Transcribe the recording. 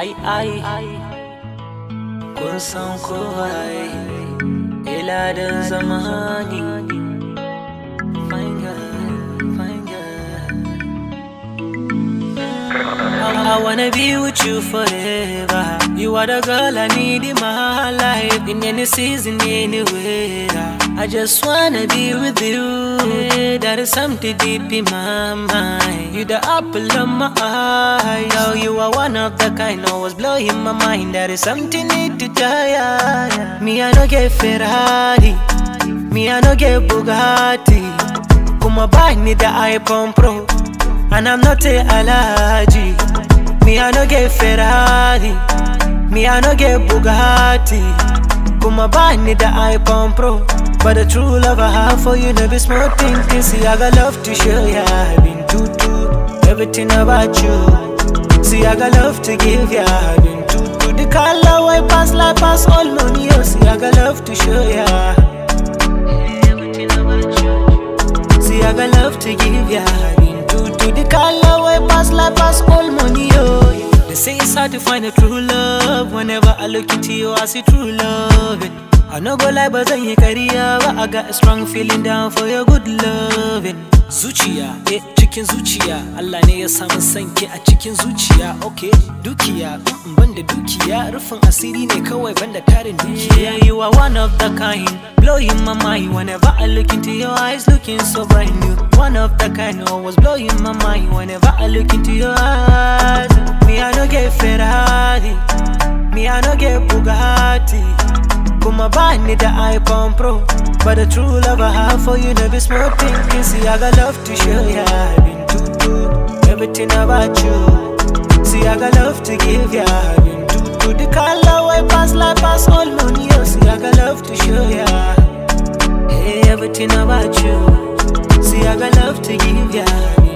Ai ai kun san. I, wanna be with you forever. You are the girl I need in my life. In any season, anywhere. I just wanna be with you. There is something deep in my mind. You the apple of my eye. Oh, you are one of the kind. Always blowing my mind. There is something need to die. Me I no get Ferrari. Me I no get Bugatti. Kuma buy me the iPhone Pro. And I'm not a allergy. Me, I no get Ferrari. Me, I no get Bugatti. Kuma buy me the iPhone Pro. But the true love I have for you, be small thinking. See, I got love to show ya. I've been too, too. Everything about you. See, I got love to give ya. I've been too, too. The color white pass like pass all money. Oh, see, I got love to show ya. See, I got love to give ya. I've been too, too. The color white pass like pass all money. Oh, they say it's hard to find a true love. Whenever I look into you, I see true love. I no go lie, but I kariya but I got a strong feeling down for your good loving. Zuciya, eh cikin zuciya. Allah ne ya samu sanki a cikin zuciya. Okay dukiya mm, banda dukiya. Rufin asiri ne kawai banda tarin dukiya. You are one of the kind. Blowing my mind whenever I look into your eyes. Looking so brand new. One of the kind always blowing my mind whenever I look into your eyes. Me I no get Ferrari. Me I no get Bugatti. Kuma buy me the iPhone Pro But the true love I have for you never small thinking See I got love to show ya. I've been too too Everything about you. See I got love to give ya. I've been too too The color white pass life pass all money oh, See I got love to show ya. Hey everything about you. See I got love to give ya